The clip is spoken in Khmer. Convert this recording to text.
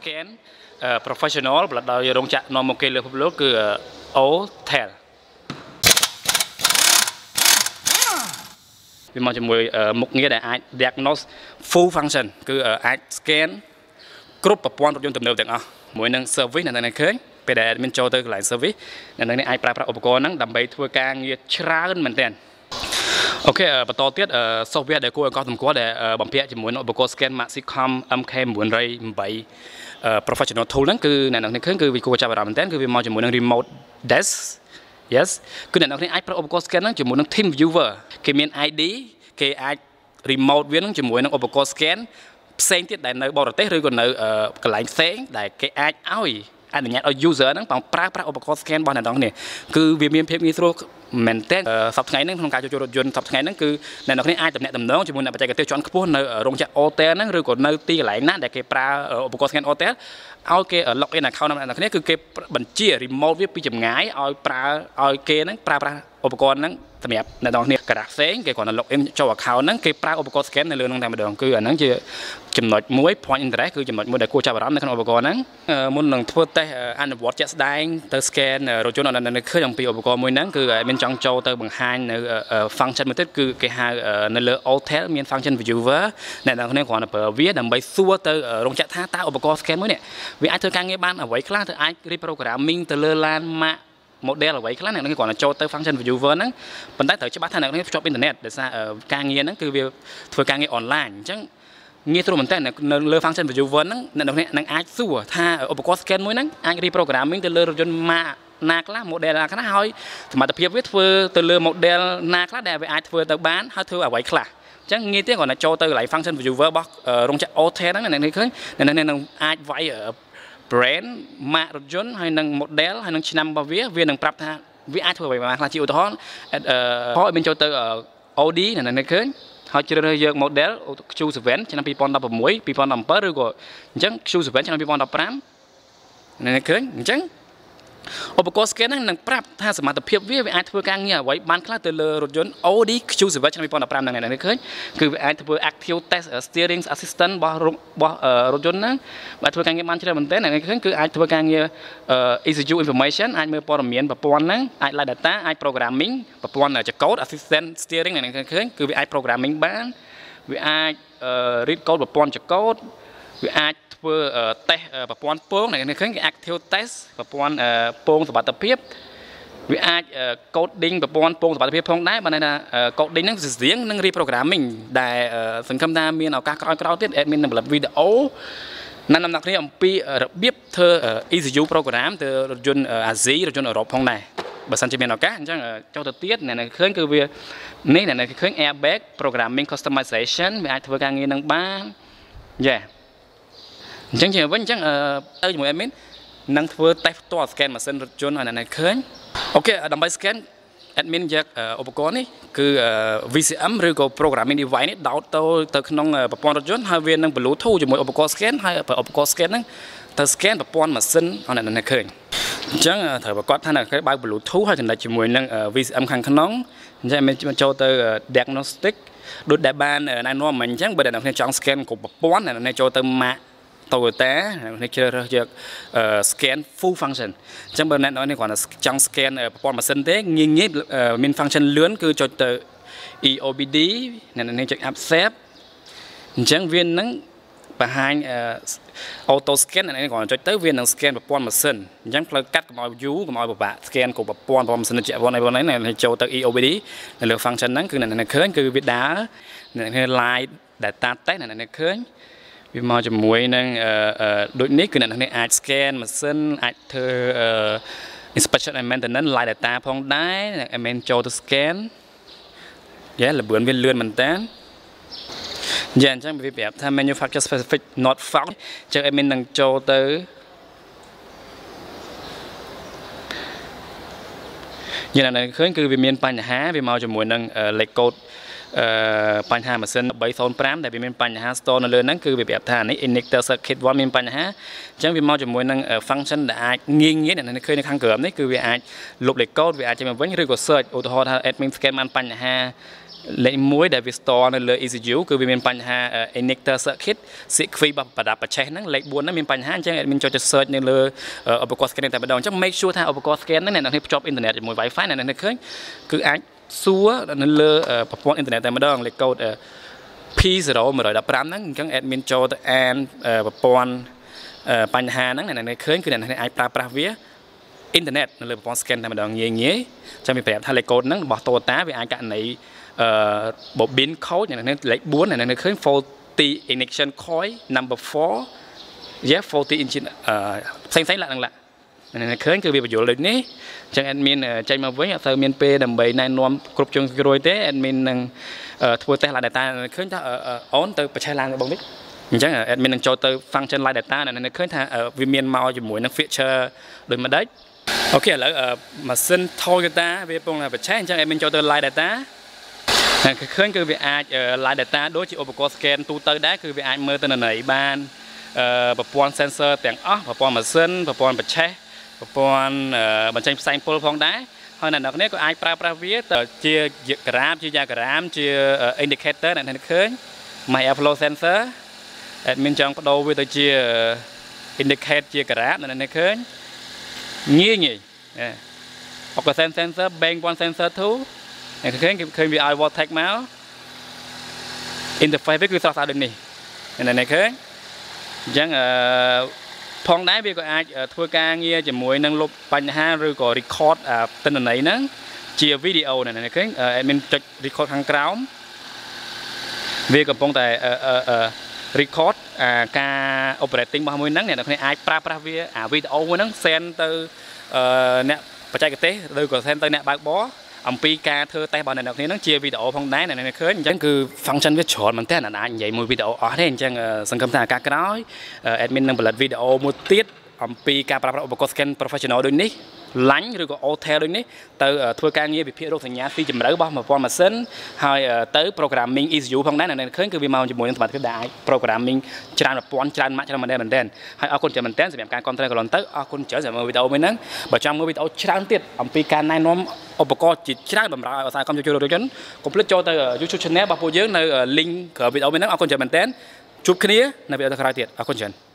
scan professional ប្រដោយរោងចក្រនាំមកគេលើពិភពលោកគឺ Otel វាមកជាមួយមុខងារដែលអាច diagnose full function គឺអាច scan គ្រប់ប្រព័ន្ធរថយន្តទំនើបទាំងអស់មួយនឹង service នៅនៅឃើញពេលដែល admin ចូលទៅកន្លែង service នៅនឹងនេះអាចប្រើប្រាស់ឧបករណ៍ហ្នឹងដើម្បីធ្វើការងារច្រើនមែនទែនអូខេបន្តទៀត software ដែលគួរឲ្យកត់សម្គាល់ដែលបំពាក់ជាមួយនឹងឧបករណ៍ scan Maxicom MK908 professional tool ហ្នឹងគឺអ្នកនរឃើញគឺវាគួរចាប់អារម្មណ៍មែនទែនគឺវាមកជាមួយនឹង remote desk yes គឺអ្នកនរគ្នាអាចប្រើឧបករណ៍ scan ហ្នឹងជាមួយនឹង team viewer គេមាន ID គេអាច remote វានឹងជាមួយនឹងឧបករណ៍ scan ផ្សេងទៀតដែលនៅបរទេសឬក៏នៅកន្លែងផ្សេងដែលគេអាចឲ្យអនុញ្ញាតឲ្យ user ហ្នឹងបងប្រើប្រាស់ឧបករណ៍ scan របស់អ្នកនរគ្នាគឺវាមានភាពងាយស្រួល មែនតើសប្តាហ៍ថ្ងៃហ្នឹងក្នុងការជួសជុលរថយន្តសប្តាហ៍ថ្ងៃហ្នឹងគឺអ្នកនរគ្នាអាចតំណែងតំណងជាមួយអ្នកបច្ចេកទេសជាន់ខ្ពស់នៅរោងចក្រ Otel ហ្នឹងឬក៏នៅទីកន្លែងណាដែលគេប្រើឧបករណ៍ scan Otel ឲ្យគេ log in account របស់អ្នកនរគ្នាគឺគេបញ្ជា remote វាពីចម្ងាយឲ្យប្រើឲ្យគេហ្នឹងប្រើប្រាស់ ឧបករណ៍ហ្នឹងសម្រាប់អ្នកនរគ្នាការ៉ាផ្សេងគេគ្រាន់តែ log in ចូល account ហ្នឹងគេប្រើឧបករណ៍ scan នៅលើហ្នឹងតែម្ដងគឺអាហ្នឹងជាចំណុចមួយ point interest គឺចំណុចមួយដែលគួរចាប់អារម្មណ៍នៅក្នុងឧបករណ៍ហ្នឹងមុននឹងធ្វើតេស្តអនុវត្តជាក់ស្ដែងទៅ scan រថយន្តអនុឃើញអំពីឧបករណ៍មួយហ្នឹងគឺមានចង់ចូលទៅបង្ហាញនៅ function មួយទៀតគឺគេហៅនៅលើ Otel មាន function viewer អ្នកនរគ្នាគ្រាន់តែប្រើវាដើម្បីសួរទៅរោងចក្រថាតើឧបករណ៍ scan មួយនេះវាអាចធ្វើការងារបានអ្វីខ្លះទៅអាច reprogramming ទៅលើឡានម៉ាក់ model អ្វីខ្លះអ្នកនឹងគ្រាន់តែចូលទៅ function viewer ហ្នឹងប៉ុន្តែត្រូវច្បាស់ថាអ្នកនឹងភ្ជាប់អ៊ីនធឺណិតដោយសារការងារហ្នឹងគឺវាធ្វើការងារ online អញ្ចឹងងាយស្រួលមែនតើនៅលើ function viewer ហ្នឹងអ្នកនឹងអាចសួរថាឧបករណ៍ scan មួយហ្នឹងអាច reprogramming ទៅលើរថយន្តម៉ាកណាខ្លះ model ណាខ្លះហើយសមត្ថភាពវាធ្វើទៅលើ model ណាខ្លះដែលវាអាចធ្វើទៅបានហើយធ្វើអ្វីខ្លះចឹងងាយទៀតគ្រាន់តែចូលទៅកន្លែង function viewer របស់រោងចក្រ Otel ហ្នឹងអ្នកនេះឃើញអ្នកនេះនឹងអាចវាយ brand ម៉ាករថយន្តហើយនឹង model ហើយនឹងឆ្នាំរបស់វាវានឹងប្រាប់ថាវាអាចធ្វើអ្វីបានខ្លះជាឧទាហរណ៍អឺឲ្យមានចូលទៅ Audi នៅនេះឃើញហើយជ្រើសរើសយក model Q7 ឆ្នាំ2016 2017ឬក៏អញ្ចឹង Q7 ឆ្នាំ2015នៅនេះឃើញអញ្ចឹង ឧបករណ៍ scan ហ្នឹងនឹងប្រាប់ថាសមត្ថភាពវាវាអាចធ្វើការងារអ្វីបានខ្លះទៅលើរថយន្ត Audi Q7 ឆ្នាំ2015ហ្នឹងនេះឃើញគឺវាអាចធ្វើ active test steering assistant របស់របស់រថយន្តហ្នឹងបាទធ្វើការងារបានច្រើនមែនទែននេះឃើញគឺអាចធ្វើការងារ ECU information អាចមើលព័ត៌មានប្រព័ន្ធហ្នឹងអាច live data អាច programming ប្រព័ន្ធចកោត assistant steering នេះឃើញគឺវាអាច programming បានវាអាច read code ប្រព័ន្ធចកោតវាអាច ធ្វើតេស្តប្រព័ន្ធពងអ្នកឃើញគេ active test ប្រព័ន្ធពងសុវត្ថិភាពវាអាច coding ប្រព័ន្ធពងសុវត្ថិភាពផងដែរបើន័យថា coding ហ្នឹងស្រៀងនឹង reprogramming ដែលសង្ឃឹមថាមានឱកាសក្រោយៗទៀត admin នឹង develop video ណាំដំណាក់គ្នាអំពីរបៀបធ្វើ ECU program ទៅរថយន្តអាស៊ីរថយន្តអឺរ៉ុបផងដែរបើសិនជាមានឱកាសអញ្ចឹងចុះទៅទៀតអ្នកឃើញគឺវានេះអ្នកឃើញ airbag programming customization វាអាចធ្វើការងារនឹងបានយេ អញ្ចឹងជាវិញអញ្ចឹងទៅជាមួយ admin នឹងធ្វើ test ផ្ទាល់ scan ម៉ាស៊ីនរថយន្តឲ្យអ្នកឃើញអូខេដើម្បី scan admin យកឧបករណ៍នេះគឺ VCM ឬក៏ programming device នេះដោតទៅទៅក្នុងប្រព័ន្ធរថយន្តហើយវានឹង Bluetooth ជាមួយឧបករណ៍ scan ហើយឧបករណ៍ scan ហ្នឹងទៅ scan ប្រព័ន្ធម៉ាស៊ីនឲ្យអ្នកឃើញអញ្ចឹងត្រូវប្រកាសថាអ្នកបើក Bluetooth ហើយចំណុចជាមួយនឹង VCM ខាងក្នុងអញ្ចឹងមានចូលទៅ diagnostic ដូចដែលបានណែនាំមិញអញ្ចឹងបើអ្នកនរចង់ scan គ្រប់ប្រព័ន្ធអ្នកនរចូលទៅ Mac Toyota នេះជ្រើសរើសយក scan full function អញ្ចឹងបើអ្នកនរនេះគ្រាន់តែចង់ scan ប្រព័ន្ធម៉ាស៊ីនទេងាយងាយមាន function លឿនគឺចុចទៅ EOBD អ្នកនេះចុច accept អញ្ចឹងវានឹងបង្ហាញ auto scan អ្នកនេះគ្រាន់តែចុចទៅវានឹង scan ប្រព័ន្ធម៉ាស៊ីនអញ្ចឹងផ្លូវកាត់កុំឲ្យ view កុំឲ្យពិបាក scan គ្រប់ប្រព័ន្ធប្រព័ន្ធម៉ាស៊ីនជាក់ប៉ុនអីប៉ុននេះចូលទៅ EOBD នៅលើ function ហ្នឹងគឺអ្នកនេះឃើញគឺវាដើរអ្នកនេះ live data test អ្នកនេះឃើញ វាមកជាមួយនឹងដូចនេះគឺអ្នកនេះអាច scan ម៉ាស៊ីនអាចធ្វើ inspection and maintenance live data ផងដែរអ្នក admin ចូលទៅ scan យេលបឿនវាលឿនមែនតើយ៉ាអញ្ចឹងវាប្រាប់ថា manufacturer specific not found អញ្ចឹង admin នឹងចូលទៅយ៉ាងណាឃើញគឺវាមានបញ្ហាវាមកជាមួយនឹងលេខកូដអឺ បញ្ហាម៉ាស៊ីន305ដែលវាមានបញ្ហា store នៅលើហ្នឹងគឺវាប្រាប់ថានេះ injector circuit 1មានបញ្ហាអញ្ចឹងវាមកជាមួយនឹង function ដែលអាចងាយងាយអ្នកឃើញនៅខាងក្រោមនេះគឺវាអាចលុបលេខកូដវាអាចចេញមកវិញឬក៏ search ឧទាហរណ៍ថា admin scan បានបញ្ហាលេខ1ដែលវា store នៅលើ ECU គឺវាមានបញ្ហា ejector circuit circuit របស់ប្រដាប់ប្រឆេះហ្នឹងលេខ4ហ្នឹងមានបញ្ហាអញ្ចឹង admin ចូលទៅ search នៅលើឧបករណ៍ scan តែម្ដងអញ្ចឹង make sure ថាឧបករណ៍ scan ហ្នឹងអ្នកនរគ្នាភ្ជាប់អ៊ីនធឺណិតជាមួយ Wi-Fi អ្នកនរគ្នាឃើញគឺអាច សួរនៅលើប្រព័ន្ធអ៊ីនធឺណិតតែម្ដងលេខកូដ P0115 ហ្នឹងអញ្ចឹង admin ចូលទៅអានប្រព័ន្ធបញ្ហាហ្នឹងអ្នកនរគ្នាឃើញគឺអ្នកនរគ្នាអាចប្រើប្រាស់វាអ៊ីនធឺណិតនៅលើប្រព័ន្ធ scan តែម្ដងងាយងាយចាំវាប្រាប់ថាលេខកូដហ្នឹងរបស់ Toyota វាអាចករណីអឺ bobin code យ៉ាងនេះលេខ4យ៉ាងនេះឃើញ faulty ignition coil number 4 yeah faulty engine អឺផ្សេងផ្សេងឡាក់នឹងឡាក់នេះ ឃើញគឺវាបញ្យល់ដូចនេះអញ្ចឹង admin ចេញមកវិញអត់ទៅមានពេលដើម្បីណែនាំគ្រប់ជ្រុងជ្រោយទេ admin នឹងធ្វើតេស្ត live data ឃើញថាអូនទៅប្រឆេះឡើងបងនេះអញ្ចឹង admin នឹងចូលទៅ function live data នៅឃើញថាវាមានមកជាមួយនឹង feature ដូចម្ដេចអូខេឥឡូវម៉ាស៊ីន Toyota វាពងតែប្រឆេះអញ្ចឹង admin ចូលទៅ live data ហើយឃើញគឺវាអាច live data ដូចជាឧបករណ៍ scan ទូទៅដែរគឺវាអាចមើលទៅន័យបានប្រព័ន្ធ sensor ទាំងអស់ប្រព័ន្ធម៉ាស៊ីនប្រព័ន្ធប្រឆេះ ប្រព័ន្ធបញ្ចេញផ្សែងពុលផងដែរហើយអ្នកនរគ្នាក៏អាចប្រើប្រាស់វាទៅជាក្រាមជាយ៉ាក្រាម ជា indicator អ្នកនរឃើញ my airflow sensor admin ចង់បដូរវាទៅជា indicate ជាក្រាមអ្នកនរឃើញងាយងាយ Oxygen sensor bank one sensor 2ឃើញឃើញវាឲ្យ vortex មក interface វាគឺស្រស់ស្អាតដូចនេះនេះឃើញអញ្ចឹងអឺ ផងដែរវាក៏អាចធ្វើការងារជាមួយនឹងលុបបញ្ហាឬក៏ record ទិន្នន័យហ្នឹងជាវីដេអូនេះឃើញ admin ចុច record ខាងក្រោមវាកំពុងតែ record អាការ operating របស់មួយហ្នឹងអ្នកនរគ្នាអាចប្រើប្រាស់វាអាវីដេអូមួយហ្នឹង send ទៅអ្នកបច្ចេកទេសឬក៏ send ទៅអ្នកបើកបរ អំពីការធ្វើតេស្តរបស់អ្នកនរគ្នានឹងជាវីដេអូផងដែរអ្នកនរឃើញអញ្ចឹងគឺ function វាច្រើនមែនតើអាចនិយាយមួយវីដេអូអស់ទេអញ្ចឹងសង្ឃឹមថាការក្រោយ admin នឹងផលិតវីដេអូមួយទៀត អំពីការប្រើប្រាស់ឧបករណ៍ scan professional ដូចនេះឡាញ់ឬក៏ hotel ដូចនេះទៅធ្វើការងារវិភាគរោគសញ្ញាស៊ីជម្រៅរបស់ប្រព័ន្ធម៉ាស៊ីនហើយទៅ programming ECU ផងដែរនៅឃើញគឺវាមកជាមួយនឹងសមត្ថភាពដែលអាច programming ច្រើនប្រព័ន្ធច្រើនម៉ាក់ច្រើនមែនមែនទែនហើយអរគុណច្រើនមែនទែនសម្រាប់ការគ្រប់គ្រងកន្លងទៅអរគុណច្រើនសម្រាប់មើលវីដេអូមួយហ្នឹងបើចង់មើលវីដេអូច្រើនទៀតអំពីការណែនាំឧបករណ៍ជាច្រើនបម្រើឲ្យឧស្សាហកម្មជួសជុលរថយន្តកុំភ្លេចចូលទៅ YouTube channel របស់ពួកយើងនៅ link ក្រោមវីដេអូមួយហ្នឹងអរគុណច្រើនមែនទែនជួបគ្នានៅវីដេអូក្រោយទៀតអរគុណច្រើន